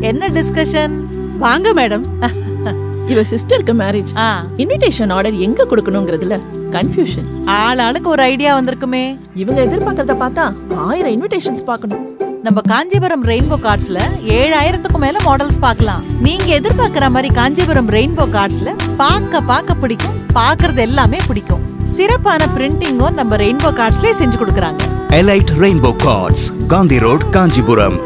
என்ன டிஸ்கஷன் வாங்க மேடம் இவ சிஸ்டருக்கு மேரேஜ் ஆ. இன்விடேஷன் ஆர்டர் எங்க கொடுக்கணுங்கிறதுல கன்ஃபியூஷன் ஆள் ஆளுக்கு ஒரு ஐடியா வந்திருக்குமே. இவங்க எதிர்பார்க்கறத பார்த்தா ஆயிரம் இன்விடேஷன்ஸ் பார்க்கணும். நம்ம காஞ்சிபுரம் ரெயின்போ கார்ட்ஸ்ல ஏழாயிரத்துக்கும் மேல மாடல்ஸ் பார்க்கலாம். நீங்க எதிர்பார்க்கிற மாதிரி காஞ்சிபுரம் ரெயின்போ கார்ட்ஸ்ல பார்க்க பார்க்க பிடிக்கும். பார்க்கறது எல்லாமே பிடிக்கும். சிறப்பான பிரிண்டிங்கும் நம்ம ரெயின்போ கார்ட்ஸ்லயே செஞ்சு கொடுக்கறாங்க. Elite rainbow cards Gandhi road Kanchipuram